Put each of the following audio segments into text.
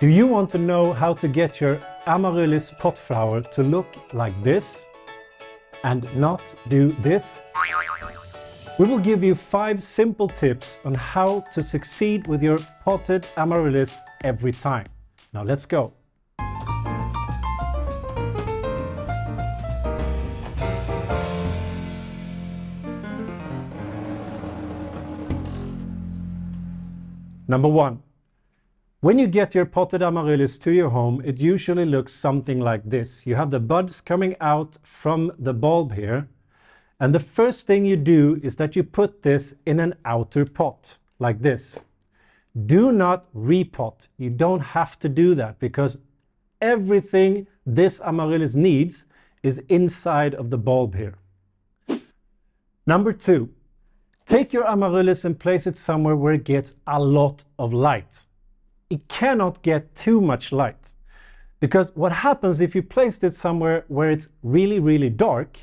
Do you want to know how to get your amaryllis pot flower to look like this and not do this? We will give you five simple tips on how to succeed with your potted amaryllis every time. Now let's go. Number one, when you get your potted amaryllis to your home, it usually looks something like this. You have the buds coming out from the bulb here. And the first thing you do is that you put this in an outer pot, like this. Do not repot. You don't have to do that because everything this amaryllis needs is inside of the bulb here. Number two, take your amaryllis and place it somewhere where it gets a lot of light it cannot get too much light. Because what happens if you placed it somewhere where it's really, really dark,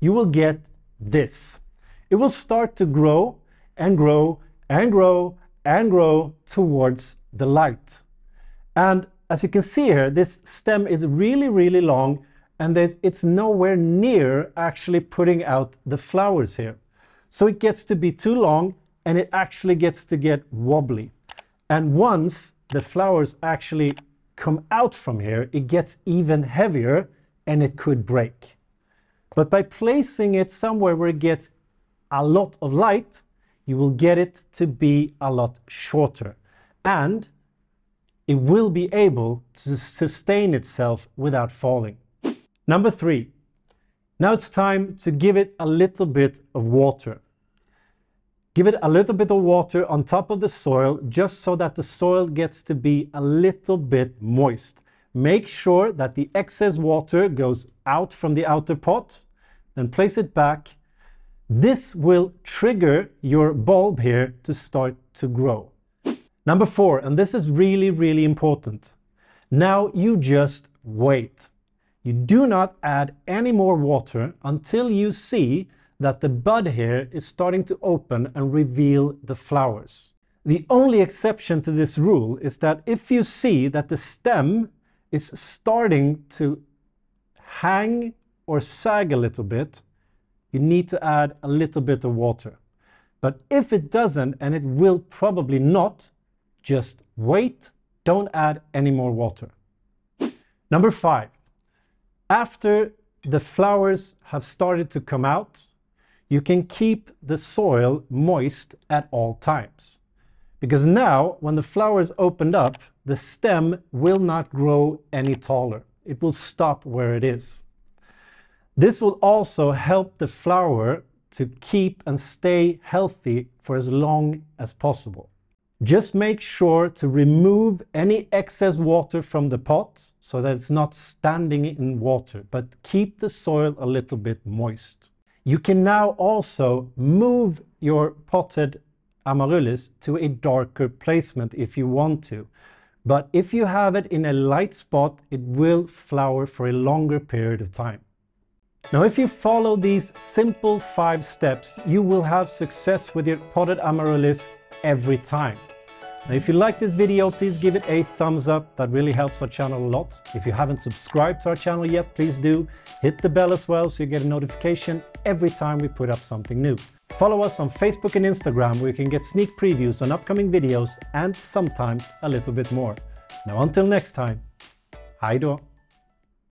you will get this. It will start to grow and grow and grow and grow towards the light. And as you can see here, this stem is really, really long and it's nowhere near actually putting out the flowers here. So it gets to be too long and it actually gets to get wobbly. And once the flowers actually come out from here, it gets even heavier and it could break. But by placing it somewhere where it gets a lot of light, you will get it to be a lot shorter. And it will be able to sustain itself without falling. Number three, now it's time to give it a little bit of water. Give it a little bit of water on top of the soil just so that the soil gets to be a little bit moist. Make sure that the excess water goes out from the outer pot, then place it back. This will trigger your bulb here to start to grow. Number four, and this is really, really important. Now you just wait. You do not add any more water until you see that the bud here is starting to open and reveal the flowers. The only exception to this rule is that if you see that the stem is starting to hang or sag a little bit, you need to add a little bit of water. But if it doesn't, and it will probably not, just wait, don't add any more water. Number five, after the flowers have started to come out, you can keep the soil moist at all times. Because now, when the flowers opened up, the stem will not grow any taller. It will stop where it is. This will also help the flower to keep and stay healthy for as long as possible. Just make sure to remove any excess water from the pot so that it's not standing in water, but keep the soil a little bit moist. You can now also move your potted amaryllis to a darker placement if you want to. But if you have it in a light spot, it will flower for a longer period of time. Now if you follow these simple five steps, you will have success with your potted amaryllis every time. Now, if you like this video, please give it a thumbs up. That really helps our channel a lot. If you haven't subscribed to our channel yet, please do. Hit the bell as well so you get a notification every time we put up something new. Follow us on Facebook and Instagram where you can get sneak previews on upcoming videos and sometimes a little bit more. Now until next time, hej då!